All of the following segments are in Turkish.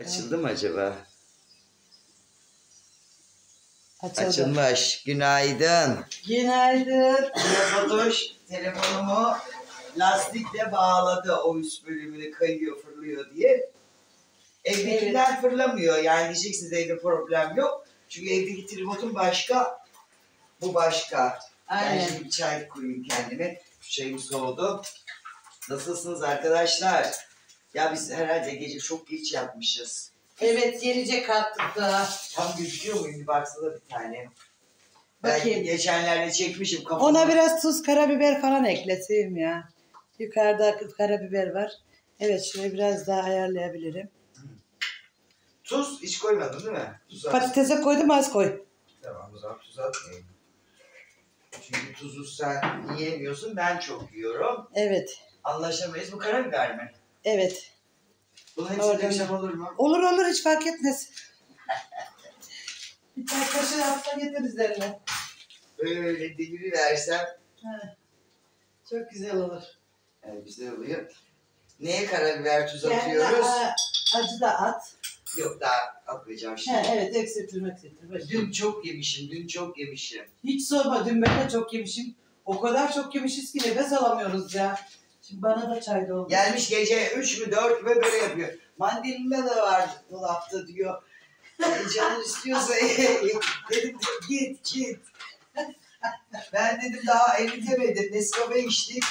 Açıldı mı acaba? Açıldı. Açılmış. Günaydın. Günaydın. Fatoş telefonumu lastikle bağladı o üst bölümünü kayıyor fırlıyor diye. Evdekiler fırlamıyor yani diyeceksiniz evde problem yok. Çünkü evdeki tripodum başka, bu başka. Ben Aynen. şimdi bir çay koyayım kendime. Çayım soğudu. Nasılsınız arkadaşlar? Ya biz herhalde gece çok geç yatmışız. Evet gelecek kalktık da. Tam gözüküyor muyum? Bir baksana bir tane. Ben Bakayım. geçenlerde çekmişim kafamı. Ona biraz tuz, karabiber falan ekleteyim ya. Yukarıda karabiber var. Evet şurayı biraz daha ayarlayabilirim. Tuz hiç koymadın değil mi? Tuz at. Patatese koydum az koy. Tamam o zaman tuz atmayayım. Çünkü tuzu sen yiyemiyorsun ben çok yiyorum. Evet. Anlaşamayız. Bu karabiber mi? Evet. Bunu hepsini Oradan- döksem olur mu? Olur olur hiç fark etmez. Bir tane kaşığı atsa getir üzerine. Böyle deviri versem Ha. Çok güzel olur. yani güzel oluyor. Neye karabiber tuz atıyoruz? a- acı da at. Yok daha atmayacağım şimdi. Ha, evet eksiltir eksiltir. Bak. Dün çok yemişim, dün çok yemişim. Hiç sorma dün ben de çok yemişim. O kadar çok yemişiz ki nefes alamıyoruz ya. Şimdi bana da çay doldu. Gelmiş gece 3 mü 4 mü böyle yapıyor. Mandalina da var dolapta diyor. Yani canın istiyorsa dedim git git. Ben dedim daha eritemedim. Nescafe içtik.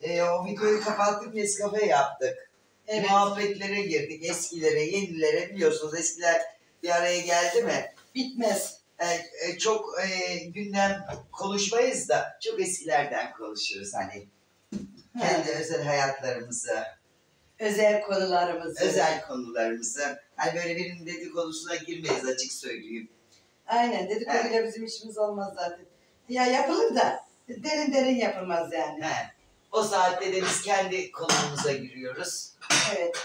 E, o videoyu kapattık Nescafe yaptık. Evet. Muhabbetlere girdik. Eskilere, yenilere biliyorsunuz eskiler bir araya geldi mi? Bitmez. E, e, çok e, gündem konuşmayız da çok eskilerden konuşuruz hani. Kendi özel hayatlarımızı. Özel konularımız. özel konularımızı. Hani böyle birinin dedikodusuna girmeyiz açık söyleyeyim. Aynen dedikoduyla bizim işimiz olmaz zaten. Ya yapılır da derin derin yapılmaz yani. He. O saatte de biz kendi konumuza giriyoruz. Evet.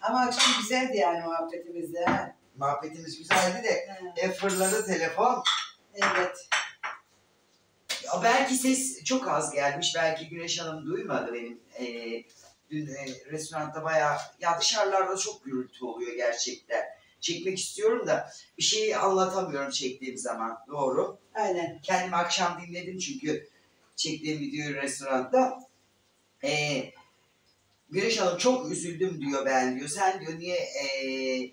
Ama akşam güzeldi yani muhabbetimiz de. ha. Muhabbetimiz güzeldi de Ha, e, fırladı telefon. Evet. Ya belki ses çok az gelmiş. Belki Güneş Hanım duymadı benim. E, dün e, restoranda bayağı ya dışarılarda çok gürültü oluyor gerçekten. Çekmek istiyorum da bir şeyi anlatamıyorum çektiğim zaman. Doğru. Aynen. Kendimi akşam dinledim çünkü çektiğim videoyu restoranda. Ee, Güneş Hanım çok üzüldüm diyor ben diyor. Sen diyor niye ee,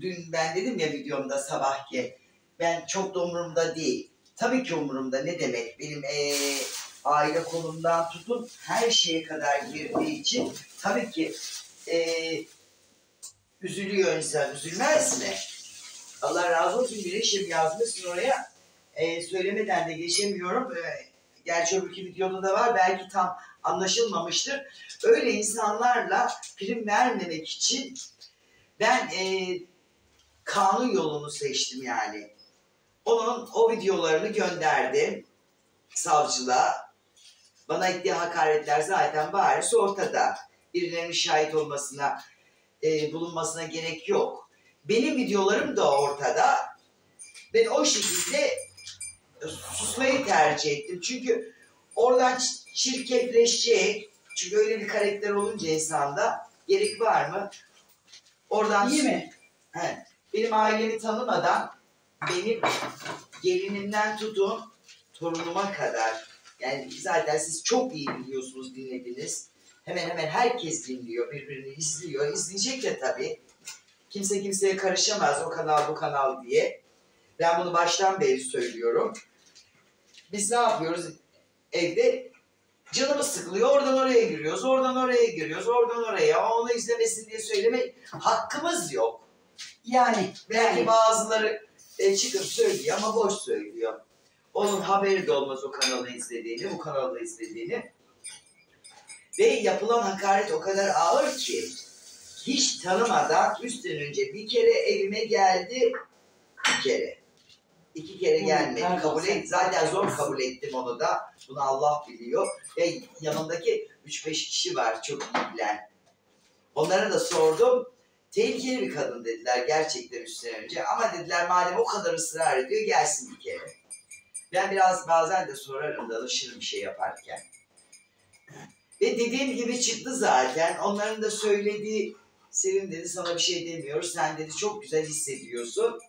dün ben dedim ya videomda sabahki ben çok da umurumda değil. Tabii ki umurumda ne demek benim ee, aile konumdan tutun her şeye kadar girdiği için tabii ki ee, üzülüyor insan üzülmez mi? Allah razı olsun Güneş'im yazmışsın oraya. Ee, söylemeden de geçemiyorum. Ee, gerçi öbürkü videoda da var. Belki tam anlaşılmamıştır. Öyle insanlarla prim vermemek için ben e, kanun yolunu seçtim yani. Onun o videolarını gönderdim savcılığa. Bana ettiği hakaretler zaten bariz ortada. Birilerinin şahit olmasına, e, bulunmasına gerek yok. Benim videolarım da ortada. Ben o şekilde susmayı tercih ettim. Çünkü oradan çirkefleşecek. Çünkü öyle bir karakter olunca insanda gerek var mı? Oradan İyi mi? He, benim ailemi tanımadan benim gelinimden tutun torunuma kadar yani zaten siz çok iyi biliyorsunuz dinlediniz. Hemen hemen herkes dinliyor, birbirini izliyor. İzleyecek de tabii. Kimse kimseye karışamaz o kanal bu kanal diye. Ben bunu baştan beri söylüyorum. Biz ne yapıyoruz evde? Canımız sıkılıyor, oradan oraya giriyoruz, oradan oraya giriyoruz, oradan oraya. Onu izlemesin diye söylemek hakkımız yok. Yani. Belki Yani. bazıları e, çıkıp söylüyor ama boş söylüyor. Onun haberi de olmaz o kanalı izlediğini, bu kanalı izlediğini. Ve yapılan hakaret o kadar ağır ki hiç tanımadan üstten önce bir kere evime geldi, bir kere. İki kere gelmedi. Kabul et, zaten zor kabul ettim onu da. Bunu Allah biliyor. Ve yanındaki 3-5 kişi var çok iyi bilen. Onlara da sordum. Tehlikeli bir kadın dediler gerçekten önce. Ama dediler madem o kadar ısrar ediyor gelsin bir kere. Ben biraz bazen de sorarım danışırım bir şey yaparken. Ve dediğim gibi çıktı zaten. Onların da söylediği Sevim dedi sana bir şey demiyoruz. Sen dedi çok güzel hissediyorsun.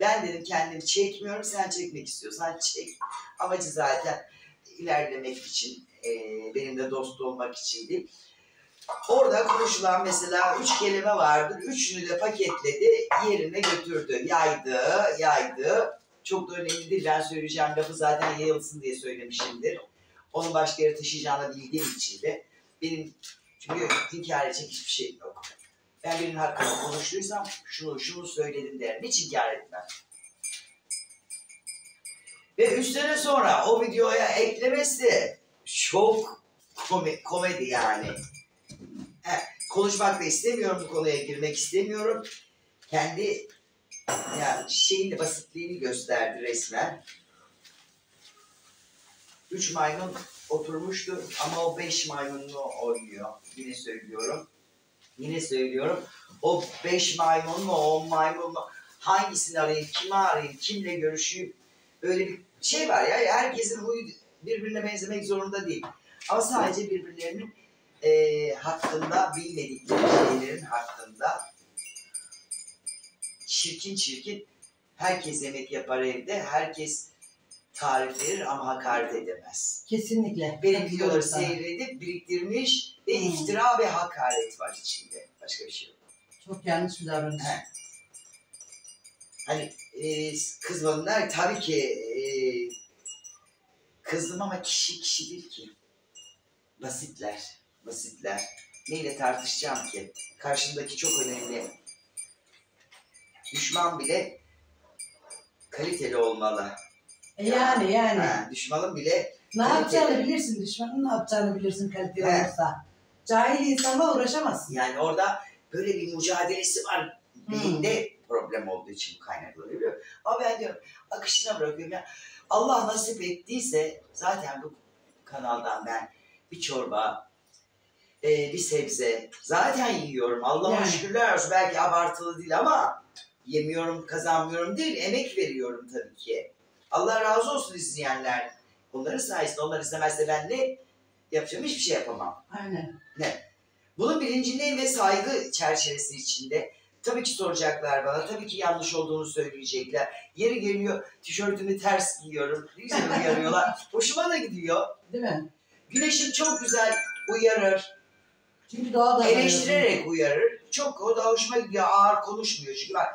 Ben dedim kendimi çekmiyorum. Sen çekmek istiyorsan çek. Amacı zaten ilerlemek için, e, benimle dost olmak için değil. Orada konuşulan mesela üç kelime vardır. Üçünü de paketledi, yerine götürdü. Yaydı, yaydı. Çok da önemli değil. Ben söyleyeceğim lafı zaten yayılsın diye söylemişimdir. Onun başka yere taşıyacağını bildiğim için de benim çünkü inkar edecek hiçbir şey yok. Ben birinin hakkında konuştuysam şunu şunu söyledim derim. Hiç inkar etmem. Ve üç sonra o videoya eklemesi çok komedi yani. Konuşmak da istemiyorum bu konuya girmek istemiyorum. Kendi ya şeyini basitliğini gösterdi resmen. Üç maymun oturmuştu ama o beş maymunlu oynuyor. Yine söylüyorum. Yine söylüyorum. O beş maymun mu, on maymun mu? Hangisini arayayım, kimi arayayım, kimle görüşeyim? Öyle bir şey var ya. Herkesin huyu birbirine benzemek zorunda değil. Ama sadece birbirlerinin eee hakkında bilmedikleri şeylerin hakkında çirkin çirkin herkes yemek yapar evde. Herkes tarif verir ama hakaret edemez. Kesinlikle. Benim videoları seyredip biriktirmiş ve Hmm. iftira ve hakaret var içinde. Başka bir şey yok. Çok yanlış bir davranış. He. Hani e, kızmadılar tabii ki e, kızdım ama kişi kişi değil ki. Basitler. Basitler. Neyle tartışacağım ki? Karşımdaki çok önemli. Düşman bile kaliteli olmalı. E yani yani. Ha, düşmanın bile Ne Kaliteli. yapacağını bilirsin düşmanın ne yapacağını bilirsin kaliteli He. olursa. Cahil insanla uğraşamazsın. Yani orada böyle bir mücadelesi var. Hmm. Beyinde problem olduğu için kaynaklanıyor. Ama ben diyorum akışına bırakıyorum ya. Allah nasip ettiyse zaten bu kanaldan ben bir çorba, e, bir sebze zaten yiyorum. Allah'a Yani. şükürler olsun. Belki abartılı değil ama yemiyorum, kazanmıyorum değil. Emek veriyorum tabii ki. Allah razı olsun izleyenler. Onların sayesinde onlar istemezse ben ne yapacağım? Hiçbir şey yapamam. Aynen. Bunun bilincindeyim ve saygı çerçevesi içinde. Tabii ki soracaklar bana. Tabii ki yanlış olduğunu söyleyecekler. Yeri geliyor tişörtümü ters giyiyorum. Yüzümü uyarıyorlar. Hoşuma da gidiyor. Değil mi? Güneşim çok güzel uyarır. Çünkü doğa da Eleştirerek uyarır. Çok o da hoşuma gidiyor. Ağır konuşmuyor. Çünkü bak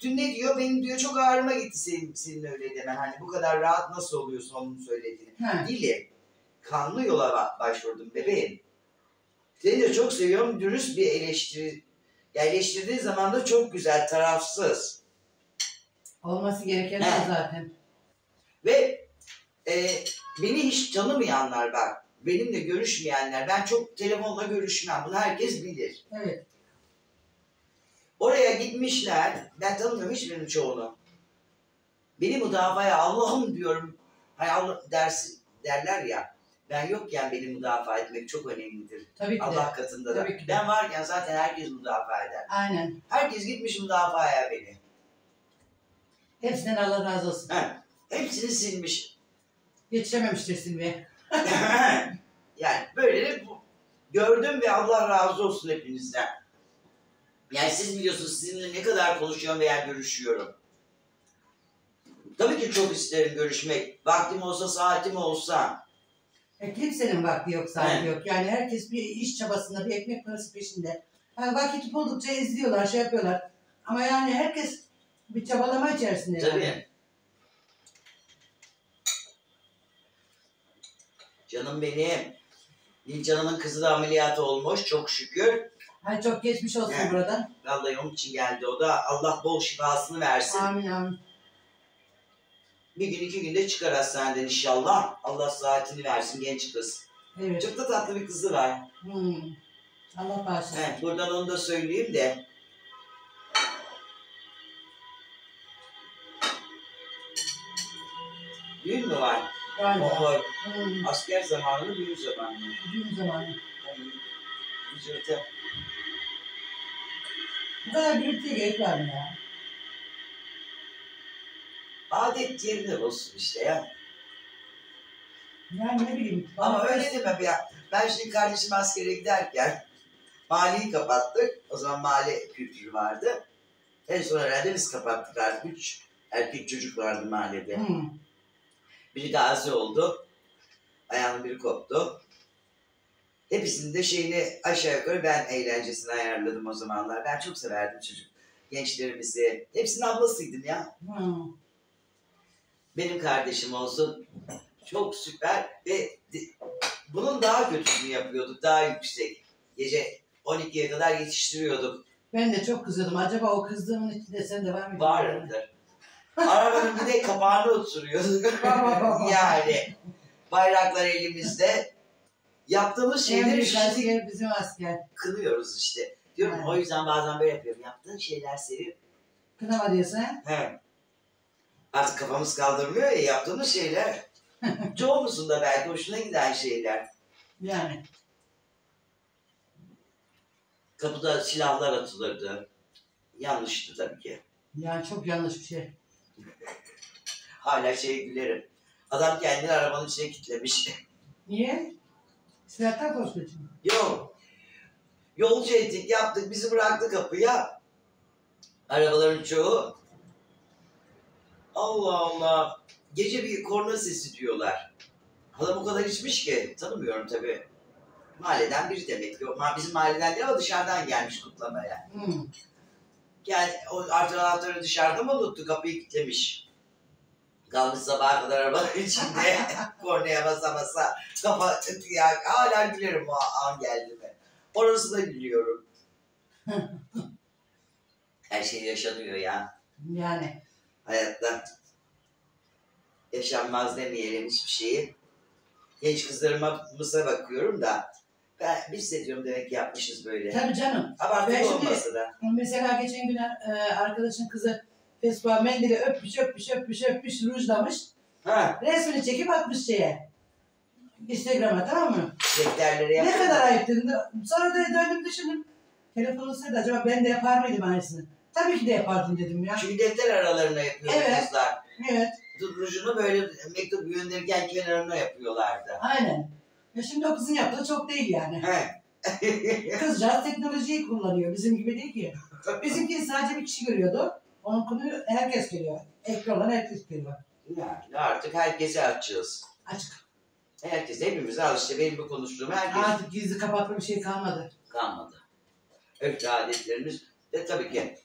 dün ne diyor? Benim diyor çok ağrıma gitti senin, senin öyle demen. Hani bu kadar rahat nasıl oluyorsun onun söylediğini. Dili. Kanlı yola ba- başvurdum bebeğim. Seni de çok seviyorum. Dürüst bir eleştiri. Ya eleştirdiği zaman da çok güzel, tarafsız. Olması gereken He. zaten. Ve e, beni hiç tanımayanlar bak. Benimle görüşmeyenler. Ben çok telefonla görüşmem. Bunu herkes bilir. Evet. Oraya gitmişler. Ben tanımıyorum hiçbirinin çoğunu. Beni müdafaya Allah'ım diyorum. Hay Allah dersi, derler ya. Ben yokken beni müdafaa etmek çok önemlidir. Tabii ki de. Allah katında da. Tabii ki de. Ben varken zaten herkes müdafaa eder. Aynen. Herkes gitmiş müdafaya beni. Hepsinden Allah razı olsun. He. Hepsini silmiş. Geçirememiştir Silvi. yani böyle de bu- gördüm ve Allah razı olsun hepinizden. Yani siz biliyorsunuz sizinle ne kadar konuşuyorum veya görüşüyorum. Tabii ki çok isterim görüşmek. Vaktim olsa, saatim olsa. E, kimsenin vakti yok, saati He. yok. Yani herkes bir iş çabasında, bir ekmek parası peşinde. Yani vakit buldukça izliyorlar, şey yapıyorlar. Ama yani herkes bir çabalama içerisinde. yani. Canım benim. Canımın kızı da ameliyat olmuş çok şükür. Ay çok geçmiş olsun He. buradan. Vallahi onun için geldi o da. Allah bol şifasını versin. Amin amin. Bir gün iki günde çıkar hastaneden inşallah. Allah saatini versin genç kız. Evet. Çok da tatlı bir kızı var. Hmm. Allah bağışlasın. He, buradan onu da söyleyeyim de. Düğün mü var? Galiba. O var. Hmm. Asker zamanı mı düğün zamanı mı? Düğün zamanı. Ay, Ücrete. Bu kadar gürültüye gerek var mı ya? Adet yerine olsun işte ya. Yani ne bileyim. Ama öyle deme ya. Ben şimdi kardeşim askere giderken mahalleyi kapattık. O zaman mahalle kültürü vardı. En son herhalde biz kapattık artık. Üç erkek çocuk vardı mahallede. Hı. Biri gazi oldu. Ayağının biri koptu. Hepsinin de şeyini aşağı yukarı ben eğlencesini ayarladım o zamanlar. Ben çok severdim çocuk gençlerimizi. Hepsinin ablasıydım ya. Hı. Benim kardeşim olsun. Çok süper ve bunun daha kötüsünü yapıyorduk. Daha yüksek. Gece 12'ye kadar yetiştiriyorduk. Ben de çok kızıyordum. Acaba o kızdığımın içinde sen de var mıydın? Vardı. Arabanın bir de kapağını oturuyorduk. yani bayraklar elimizde. Yaptığımız şeyleri büyük şimdi asker bizim asker. kınıyoruz işte. Diyorum Evet. o yüzden bazen böyle yapıyorum. Yaptığın şeyler senin. Kınama diyorsun ha? He. Artık kafamız kaldırmıyor ya yaptığımız şeyler. Çoğumuzun da belki hoşuna giden şeyler. Yani. Kapıda silahlar atılırdı. Yanlıştı tabii ki. Yani çok yanlış bir şey. Hala şeye gülerim. Adam kendini arabanın içine kilitlemiş. Niye? Silahtan korktuğu için. Yok. Yolcu ettik yaptık bizi bıraktı kapıya. Arabaların çoğu. Allah Allah. Gece bir korna sesi diyorlar. Adam o kadar içmiş ki tanımıyorum tabii. Mahalleden biri demek ki. Bizim mahalleden değil ama dışarıdan gelmiş kutlamaya. Hı. Yani o artık anahtarı dışarıda mı unuttu kapıyı kilitlemiş. Kalmış sabaha kadar arabanın içinde kornaya basa basa kafa ya hala gülerim o an geldi mi. Orası da gülüyorum. Her şey yaşanıyor ya Yani. hayatta. Yaşanmaz demeyelim hiçbir şeyi. Genç kızlarıma bakıyorum da ben biz de diyorum demek ki yapmışız böyle. Tabii canım. Abartılı Ben şimdi- olmasa da. Mesela geçen gün e, arkadaşın kızı Facebook'a mendili öpmüş öpmüş öpmüş öpmüş rujlamış. Ha, Resmini çekip atmış şeye. Instagram'a tamam mı? defterleri Ne kadar ayıp dedim. Sonra da döndüm düşündüm. Telefon olsaydı acaba ben de yapar mıydım aynısını? Tabii ki de yapardım dedim ya. Çünkü defter aralarına yapıyor Evet. kızlar. Evet. Rujunu böyle mektup gönderirken kenarına yapıyorlardı. Aynen. Ya şimdi o kızın yaptığı çok değil yani. He. Kızcağız teknolojiyi kullanıyor. Bizim gibi değil ki. Bizimki sadece bir kişi görüyordu. Onun konuyu herkes görüyor. Ekli olan herkes görüyor. yani artık herkese açığız. Açık. Herkes hepimiz al işte benim bu konuştuğum herkes Artık gizli kapaklı bir şey kalmadı. kalmadı. Örf adetlerimiz ve tabii ki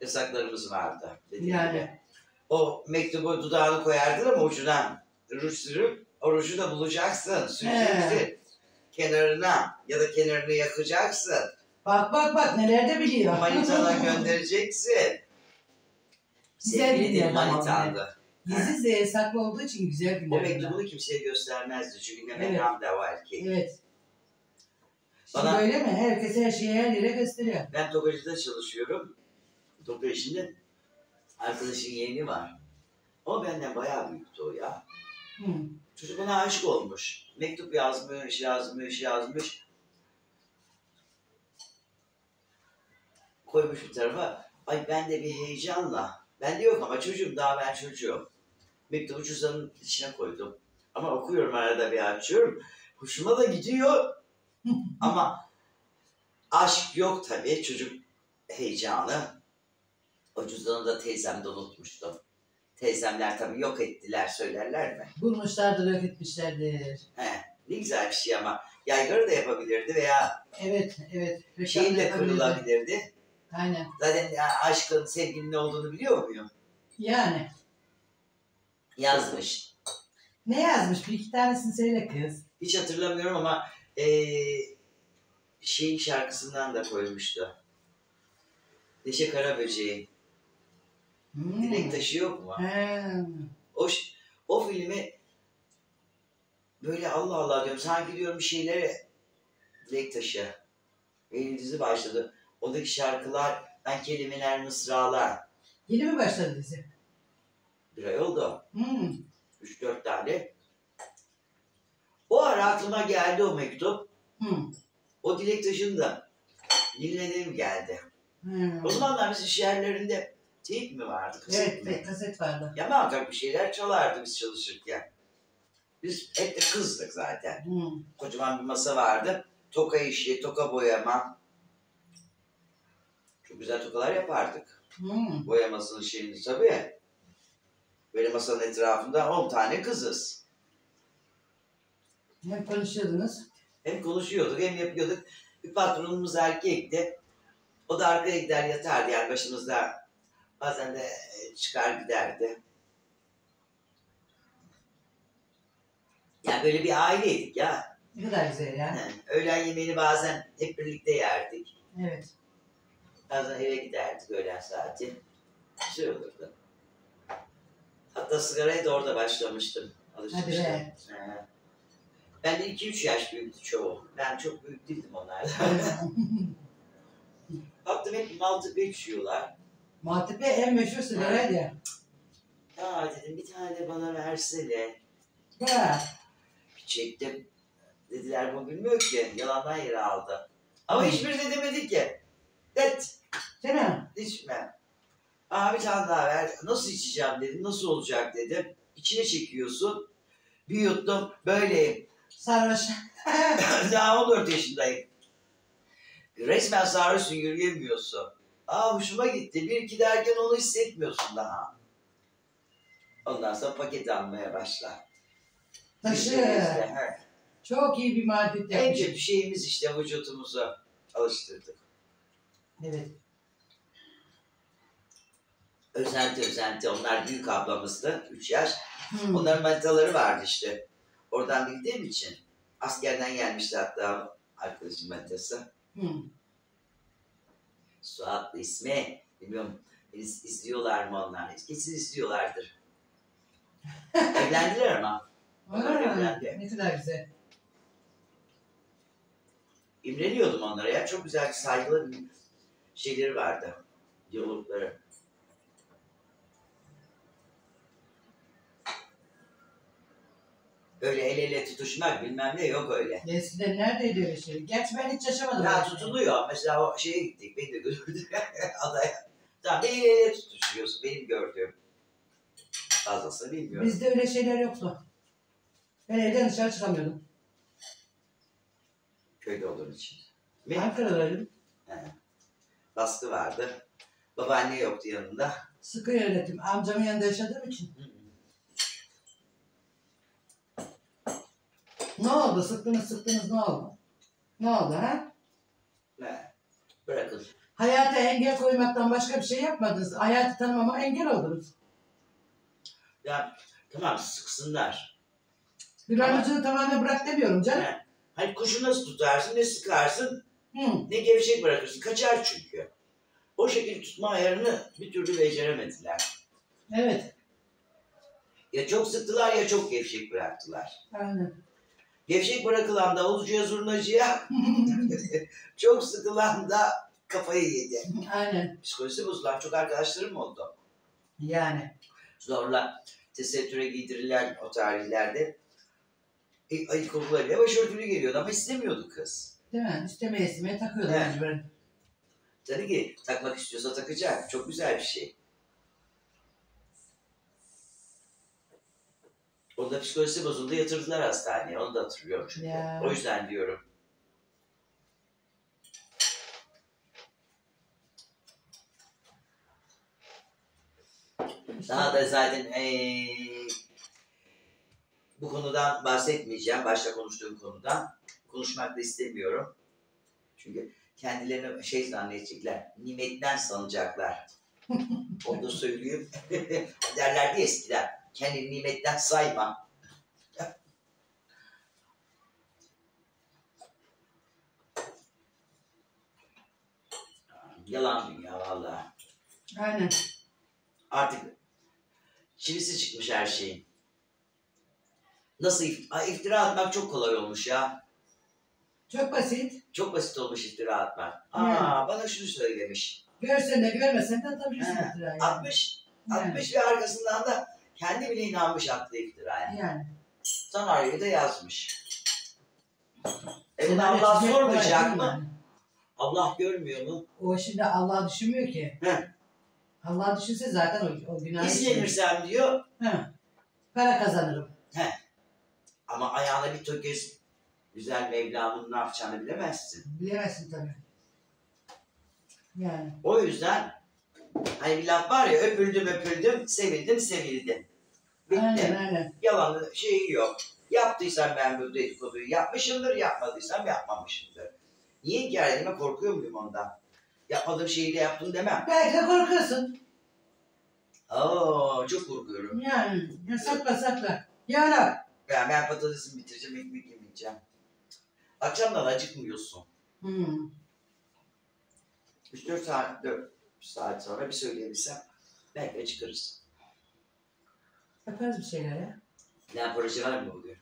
yasaklarımız vardı. dediğim gibi. Yani. O mektubu dudağını koyardın ama ucuna ruj sürüp o ruju da bulacaksın. Süreceksin. Kenarına ya da kenarını yakacaksın. Bak bak bak neler de biliyor. Manitana göndereceksin. Güzel Sevgili bir manitandı. Gizli de saklı olduğu için güzel O günler. bunlar. mektubunu kimseye göstermezdi çünkü ne Evet. da o erkek. Evet. Şimdi Bana- öyle mi? Herkes her şeyi her yere gösteriyor. Ben Tokacı'da çalışıyorum. Toka işinde arkadaşın yeğeni var. O benden bayağı büyüktü o ya. Hı. Çocuk bana aşık olmuş. Mektup yazmış, yazmış, yazmış. Koymuş bir tarafa. Ay ben de bir heyecanla. Ben de yok ama çocuğum daha ben çocuğum. Mektubu cüzdanın içine koydum. Ama okuyorum arada bir açıyorum. Hoşuma da gidiyor. ama aşk yok tabii. Çocuk heyecanı. O cüzdanı da teyzemde unutmuştum. Teyzemler tabii yok ettiler söylerler mi? Bulmuşlardır, yok etmişlerdir. He, ne güzel bir şey ama. Yaygara da yapabilirdi veya Evet, evet. şeyin de Yapabilirdi. kırılabilirdi. Aynen. Zaten ya, aşkın, sevginin ne olduğunu biliyor muyum? Yani. Yazmış. Ne yazmış? Bir iki tanesini söyle kız. Hiç hatırlamıyorum ama eee şeyin şarkısından da koymuştu. Neşe Karaböceği. Hmm. Dilek taşı yok mu? He. O, o filmi böyle Allah Allah diyorum. Sanki diyorum bir şeylere dilek taşı. Benim dizi başladı. Oradaki şarkılar, ben kelimeler, mısralar. Yeni mi başladı dizi? Bir ay oldu. Hmm. 3-4 tane. O ara aklıma geldi o mektup. Hmm. O dilek taşını da dinlediğim geldi. Hmm. O zamanlar biz iş yerlerinde teyp mi vardı, kaset Evet, mi? evet, kaset vardı. Ya muhakkak bir şeyler çalardı biz çalışırken. Biz hep de kızdık zaten. Hı. Kocaman bir masa vardı. Toka işi, toka boyama. Çok güzel tokalar yapardık. Hı. Boyamasının şeyini tabii. Böyle masanın etrafında 10 tane kızız. Hep konuşuyordunuz. Hem konuşuyorduk hem yapıyorduk. Bir patronumuz erkekti. O da arkaya gider yatardı yani başımızda. Bazen de e, çıkar giderdi. Yani böyle bir aileydik ya. Ne kadar güzel ya. Yani öğlen yemeğini bazen hep birlikte yerdik. Evet. Bazen eve giderdik öğlen saati. Şey olurdu. Hatta sigaraya da orada başlamıştım. Hadi Alışmıştım. be. He. Ben de 2-3 yaş büyüktü çoğu. Ben çok büyük değildim onlardan. Baktım hep Maltepe içiyorlar. Maltepe en meşhur sigaraydı ya. Ya dedim bir tane de bana versene. Ya. Bir çektim. Dediler bu bilmiyor ki. Yalandan yere aldı. Ama Hı. hiçbiri de demedi ki. Det Değil mi? içme. Aa bir tane daha ver. Nasıl içeceğim dedim. Nasıl olacak dedim. İçine çekiyorsun. Bir yuttum. Böyleyim. Sarhoş. Daha 14 yaşındayım. Resmen sarhoşsun yürüyemiyorsun. Aa hoşuma gitti. Bir iki derken onu hissetmiyorsun daha. Ondan sonra paket almaya başla. Taşı. Çok iyi bir marifet En yapmış. kötü şeyimiz işte vücutumuzu alıştırdık. Evet. Özenti özenti. Onlar büyük ablamızdı. 3 yaş. Hı. Onların manitaları vardı işte. Oradan bildiğim için. Askerden gelmişti hatta arkadaşım manitası. Hı. Suat'lı ismi. Bilmiyorum iz, izliyorlar mı onlar? Kesin izliyorlardır. Evlendiler ama. Onlar evlendi. ne kadar güzel. İmreniyordum onlara ya. Çok güzel saygılı şeyleri vardı. Diyalogları. Öyle el ele tutuşmak bilmem ne yok öyle. Eskiden neredeydi öyle şey? Gerçi ben hiç yaşamadım. Ya şey. tutuluyor. Mesela o şeye gittik. Beni de götürdü adaya. Tamam el ele tutuşuyorsun. Benim gördüğüm. Fazlasını bilmiyorum. Bizde öyle şeyler yoktu. Ben evden dışarı çıkamıyordum. Köyde olduğun için. Mi? Ankara'daydım. He. Baskı vardı. Babaanne yoktu yanında. Sıkı yönetim. Amcamın yanında yaşadığım için. Hı Ne oldu? Sıktınız sıktınız ne oldu? Ne oldu ha? He. Bırakın. Hayata engel koymaktan başka bir şey yapmadınız. Hayatı tanımama engel oldunuz. Ya tamam sıksınlar. Bir an ucunu tamamen bırak demiyorum canım. He. Hani kuşu nasıl tutarsın, ne sıkarsın, Hı. ne gevşek bırakırsın. Kaçar çünkü. O şekilde tutma ayarını bir türlü beceremediler. Evet. Ya çok sıktılar ya çok gevşek bıraktılar. Aynen. Gevşek bırakılan davulcuya zurnacıya, çok sıkılan da kafayı yedi. Aynen. Psikolojisi bozulan çok arkadaşlarım oldu. Yani. Zorla tesettüre giydirilen o tarihlerde e, ayakkabılarıyla başörtülü geliyordu ama istemiyordu kız. Değil mi? İstemeye istemeye takıyorlar Evet. Tabii ki takmak istiyorsa takacak. Çok güzel bir şey. Onda psikolojisi bozuldu yatırdılar hastaneye. Onu da hatırlıyorum çünkü. Ya. O yüzden diyorum. Daha da zaten eee, bu konudan bahsetmeyeceğim. Başta konuştuğum konudan. Konuşmak da istemiyorum. Çünkü kendilerini şey zannedecekler. Nimetten sanacaklar. Onu da söyleyeyim. Derlerdi eskiden. Kendini nimetten sayma. Yalan dünya vallahi. Aynen. Artık çivisi çıkmış her şeyin. Nasıl Ay, iftira atmak çok kolay olmuş ya. Çok basit. Çok basit olmuş iftira atmak. Aa bana şunu söylemiş. Görsen de görmesen de atabilirsin He. Atmış. Yani. Atmış ve arkasından da kendi bile inanmış attığı iftiraya. Yani. Senaryoyu da yazmış. E bunu Senaryo Allah çizmek kolay sormayacak değil mı? Allah görmüyor mu? O şimdi Allah düşünmüyor ki. He. Allah düşünse zaten o, o günah. İzlenirsem diyor. He. Para kazanırım. Ama ayağına bir tökez güzel Mevlam'ın ne yapacağını bilemezsin. Bilemezsin tabii. Yani. O yüzden hani bir laf var ya öpüldüm öpüldüm, sevildim sevildim. Bitti. Aynen aynen. Yalanı şeyi yok. Yaptıysam ben bu dedikoduyu yapmışımdır, yapmadıysam yapmamışımdır. Niye inkar edeyim? Korkuyor muyum ondan? Yapmadığım şeyi de yaptım demem. Belki de korkuyorsun. Aa, çok korkuyorum. Yani. Ya sakla sakla. Yani. Ben, ben patatesimi bitireceğim, ekmek yemeyeceğim. Akşamdan acıkmıyorsun. Hmm. 3-4 saat, 4 saat sonra bir söyleyebilsem belki acıkırız. Yaparız bir şeyler ya. Plan proje var mı bugün?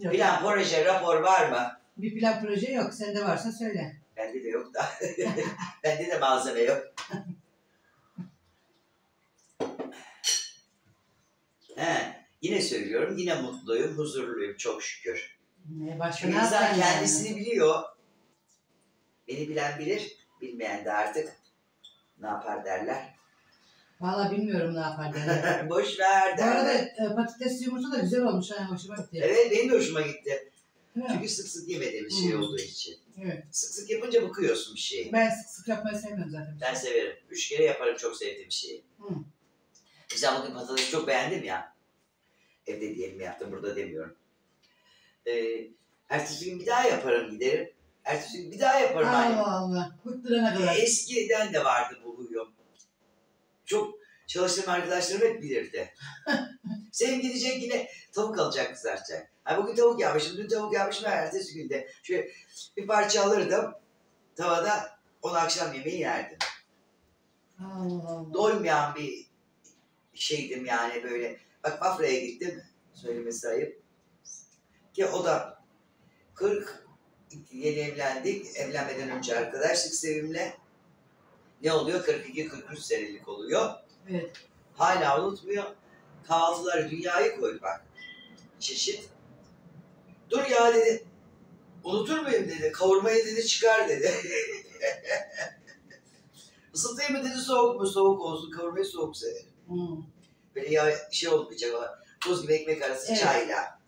Yok. Plan proje rapor var mı? Bir plan proje yok. Sende varsa söyle. Bende de yok da. Bende de malzeme yok. He, yine söylüyorum, yine mutluyum, huzurluyum çok şükür. Ne başka insan yapacaksın yani? kendisini biliyor. Beni bilen bilir, bilmeyen de artık ne yapar derler. Valla bilmiyorum ne yapar derler. Boş ver Bu arada derler. e, patates yumurta da güzel olmuş. Ha, hoşuma gitti. Evet benim de hoşuma gitti. Değil mi? Çünkü sık sık yemediğim bir şey Hmm. olduğu için. Evet. Sık sık yapınca bıkıyorsun bir şeyi. Ben sık sık yapmayı sevmiyorum zaten. Ben severim. Üç kere yaparım çok sevdiğim şeyi. Hı. Mesela bugün patatesi çok beğendim ya. Evde diyelim yaptım burada demiyorum. Ee, ertesi gün bir daha yaparım giderim. Ertesi gün bir daha yaparım. Hani Allah Allah. Bıktırana kadar. Eskiden de vardı bu. Çok çalıştığım arkadaşlarım hep bilirdi. Senin gidecek yine tavuk alacak kızartacak. Ha bugün tavuk yapmışım, dün tavuk yapmışım, ertesi günde. Şöyle bir parça alırdım tavada, onu akşam yemeği yerdim. Allah Allah. Doymayan bir şeydim yani böyle. Bak Bafra'ya gittim, söylemesi ayıp. Ki o da 40 yeni evlendik, evlenmeden önce arkadaşlık sevimle. Ne oluyor? 42-43 senelik oluyor. Evet. Hala unutmuyor. Kahvaltıları dünyayı koydu bak. Çeşit. Dur ya dedi. Unutur muyum dedi. Kavurmayı dedi çıkar dedi. Isıtayım mı dedi soğuk mu? Soğuk olsun. Kavurmayı soğuk severim. Hmm. Böyle ya şey olmayacak ama buz gibi ekmek arası Evet. çayla.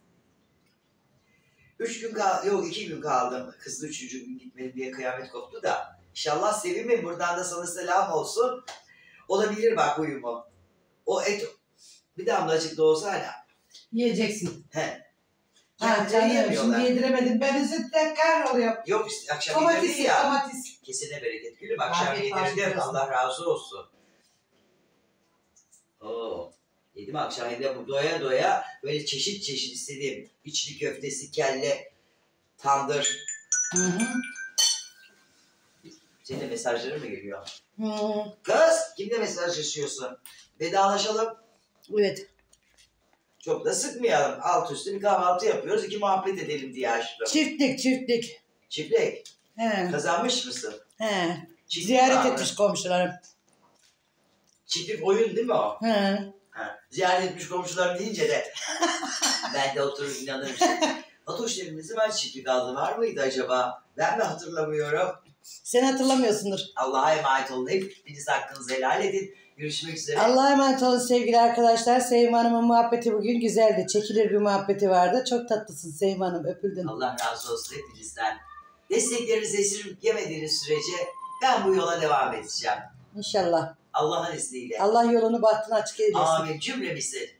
Üç gün kal yok iki gün kaldım. Kızlı üçüncü gün gitmedim diye kıyamet koptu da. İnşallah Sevim'im buradan da sana selam olsun. Olabilir bak uyumu. O et bir damlacık da olsa hala. Yiyeceksin. He. Ha canım şimdi yediremedim. Ben üzüntü tekrar oluyor. Yok işte akşam yedirdi ye, ya. domates. Kesine bereket gülüm akşam olsun. Allah razı olsun. Oo. Yedim akşam yedim doya doya böyle çeşit çeşit istediğim içli köftesi, kelle, tandır. Hı hı. Senin de mesajların mı geliyor? Hı. Kız kimle mesajlaşıyorsun? Vedalaşalım. Evet. Çok da sıkmayalım. Alt üstü bir kahvaltı yapıyoruz. iki muhabbet edelim diye açtım. Çiftlik çiftlik. Çiftlik. He. Kazanmış mısın? He. Çiftlik Ziyaret var mı? etmiş komşularım. Çiftlik oyun değil mi o? He. Ha, ziyaret etmiş komşularım deyince de ben de oturur inanırım. Fatoş ne zaman çiftlik aldı var mıydı acaba? Ben mi hatırlamıyorum? Sen hatırlamıyorsundur. Allah'a emanet olun. Hepiniz hakkınızı helal edin. Görüşmek üzere. Allah'a emanet olun sevgili arkadaşlar. Sevim Hanım'ın muhabbeti bugün güzeldi. Çekilir bir muhabbeti vardı. Çok tatlısın Sevim Hanım. Öpüldün. Allah razı olsun hepinizden. Desteklerinizi esirgemediğiniz sürece ben bu yola devam edeceğim. İnşallah. Allah'ın izniyle. Allah yolunu bahtını açık eylesin. Amin cümlemizi.